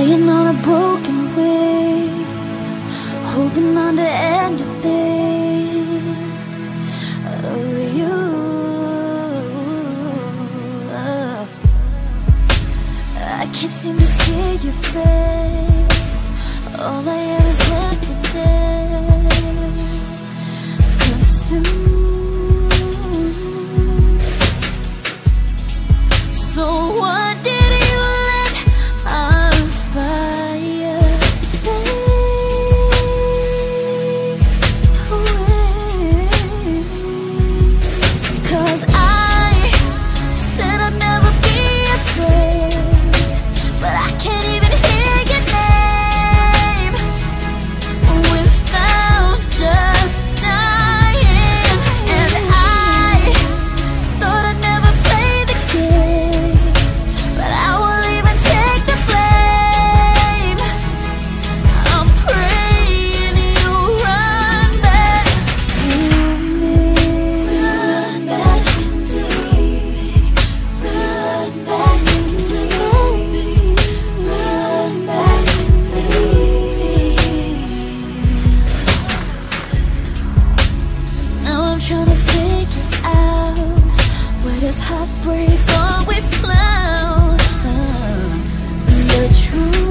Flying on a broken wing Holding on to anything. Of you. I can't seem to see your face. All I have is emptiness Consume trying to figure out why does heartbreak always clown uh, the truth?